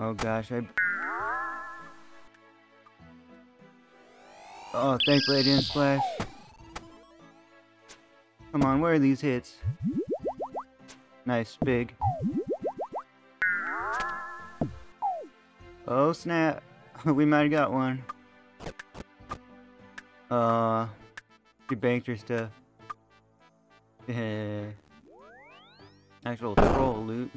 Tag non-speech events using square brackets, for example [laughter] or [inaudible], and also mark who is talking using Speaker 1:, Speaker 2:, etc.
Speaker 1: Oh gosh, I... Oh, thankfully I didn't splash. Come on, where are these hits? Nice, big. Oh snap, [laughs] we might have got one. Uh, she banked her stuff. [laughs] Actual troll loot.